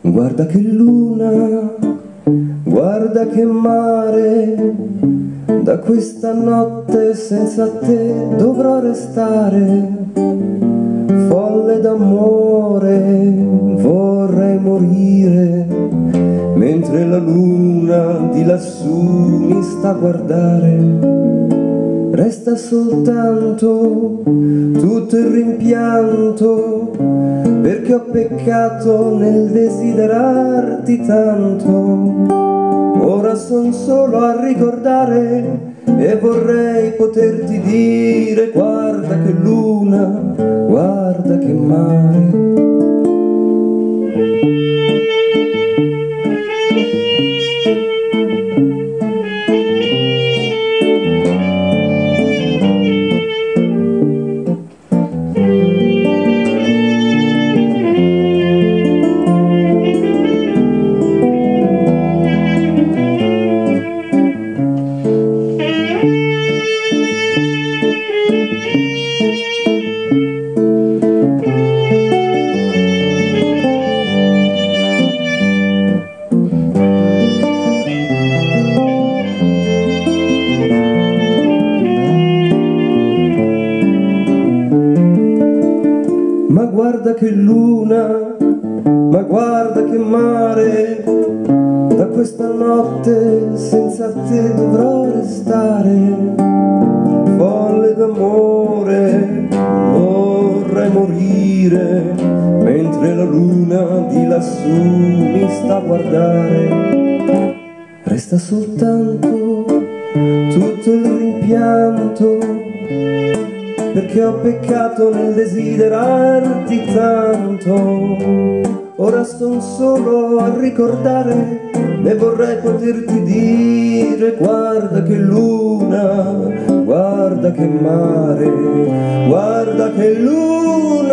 Guarda che luna, guarda che mare, da questa notte senza te dovrò restare. Folle d'amore, vorrei morire, mentre la luna di lassù mi sta a guardare. Resta soltanto tutto il rimpianto perché ho peccato nel desiderarti tanto. Ora son solo a ricordare e vorrei poterti dire guarda che luna, guarda Ma guarda che luna, ma guarda che mare, da questa notte senza te dovrò restare. Folle d'amore, vorrei morire, mentre la luna di lassù mi sta a guardare. Resta soltanto tutto il rimpianto perché ho peccato nel desiderarti tanto. Ora sto solo a ricordare e vorrei poterti dire guarda che luna, guarda che mare, guarda che luna.